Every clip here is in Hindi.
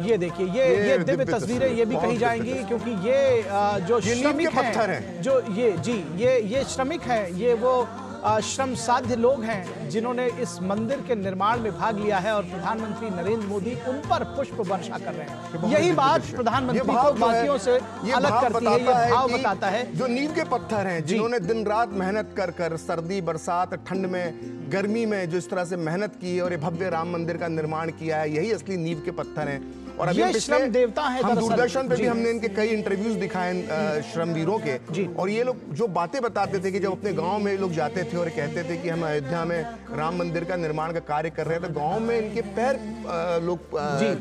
ये देखिए ये ये ये दिव्य तस्वीरें ये भी कही जाएँगी क्योंकि ये जो श्रमिक पत्थर हैं। जो ये जी ये ये श्रमिक हैं ये वो श्रम साध्य लोग हैं जिन्होंने इस मंदिर के निर्माण में भाग लिया है और प्रधानमंत्री नरेंद्र मोदी उन पर पुष्प वर्षा कर रहे हैं। यही बात प्रधानमंत्री को बाकियों से ये अलग करती है ये भाव बताता है। जो नींव के पत्थर हैं जिन्होंने दिन रात मेहनत कर कर सर्दी बरसात ठंड में गर्मी में जो इस तरह से मेहनत की है और ये भव्य राम मंदिर का निर्माण किया है यही असली नींव के पत्थर हैं। और अभी ये श्रम देवता हैं हम दूरदर्शन पे भी हमने इनके कई इंटरव्यूज़ दिखाए श्रमवीरों के। और ये लोग जो बातें बताते थे कि जब अपने गाँव में लोग जाते थे और कहते थे कि हम अयोध्या में राम मंदिर का निर्माण का कार्य कर रहे हैं तो गाँव में इनके पैर लोग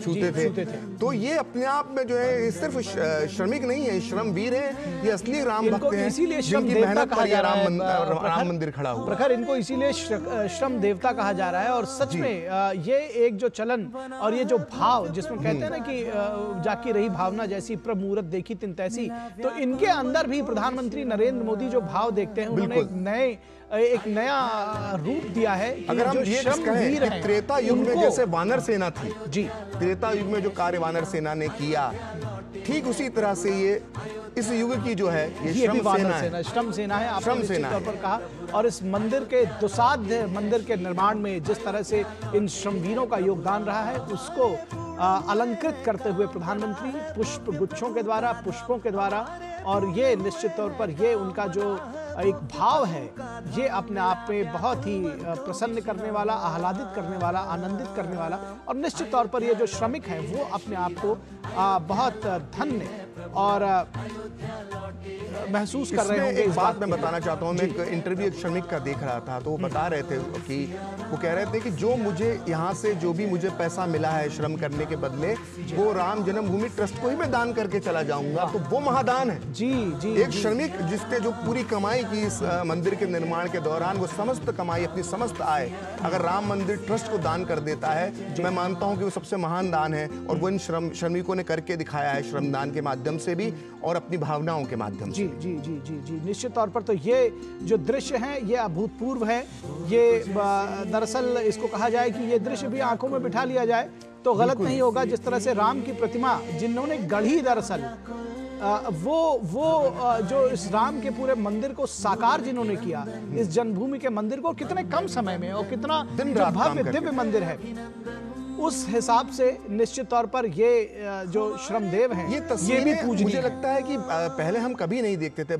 छूते थे। तो ये अपने आप में जो है सिर्फ़ श्रमिक नहीं है श्रमवीर है ये असली राम भक्त हैं इसीलिए श्रम देवता मेहनत कहा जा रहा राम है। मंदिर राम मंदिर खड़ा हुआ। प्रखर इनको इसीलिए श्रम देवता कहा जा रहा है। और सच में ये एक जो चलन और ये जो भाव जिसमें कहते हैं ना कि जाकी रही भावना जैसी प्रमुहूर्त देखी तिन तैसी तो इनके अंदर भी प्रधानमंत्री नरेंद्र मोदी जो भाव देखते हैं उन्होंने एक नए एक नया रूप दिया है कि अगर हम जो ये कहें कि त्रेता युग में जैसे वानर सेना थी जी। त्रेता युग में जो कार्य वानर सेना ने किया ठीक उसी तरह से ये इस युग की जो है ये ये श्रम वानर सेना है। श्रम सेना है आपने श्रम सेना तौर है। पर कहा। और इस मंदिर के दुसाध्य मंदिर के निर्माण में जिस तरह से इन श्रमवीरों का योगदान रहा है उसको अलंकृत करते हुए प्रधानमंत्री पुष्प गुच्छों के द्वारा, पुष्पों के द्वारा, और ये निश्चित तौर पर ये उनका जो एक भाव है, ये अपने आप में बहुत ही प्रसन्न करने वाला, आह्लादित करने वाला, आनंदित करने वाला, और निश्चित तौर पर ये जो श्रमिक हैं, वो अपने आप को बहुत धन्य और महसूस कर रहे होंगे एक बात मैं बताना चाहता हूँ मैं एक इंटरव्यू एक श्रमिक का देख रहा था तो वो बता रहे थे कि वो कह रहे थे कि जो मुझे यहाँ से जो भी मुझे पैसा मिला है श्रम करने के बदले वो राम जन्मभूमि ट्रस्ट को ही मैं दान करके चला जाऊँगा तो वो महादान है। जी जी एक श्रमिक जिसने जो पूरी कमाई की इस मंदिर के निर्माण के दौरान वो समस्त कमाई अपनी समस्त आय अगर राम मंदिर ट्रस्ट को दान कर देता है मैं मानता हूँ कि वो सबसे महान दान है और वो इन श्रम श्रमिकों ने करके दिखाया है श्रमदान के माध्यम से भी और अपनी भावनाओं के माध्यम से। जी जी जी जी। निश्चित तौर पर तो ये जो दृश्य है ये अभूतपूर्व है। ये दरअसल इसको कहा जाए कि ये दृश्य भी आँखों में बिठा लिया जाए तो गलत नहीं होगा। जिस तरह से राम की प्रतिमा जिन्होंने गढ़ी दरअसल वो वो जो इस राम के पूरे मंदिर को साकार जिन्होंने किया इस जन्मभूमि के मंदिर को कितने कम समय में और कितना भव्य दिव्य मंदिर है उस हिसाब से निश्चित तौर पर ये जो श्रमदेव हैं ये ये भी तस्वीरें मुझे लगता है कि पहले हम कभी नहीं देखते थे।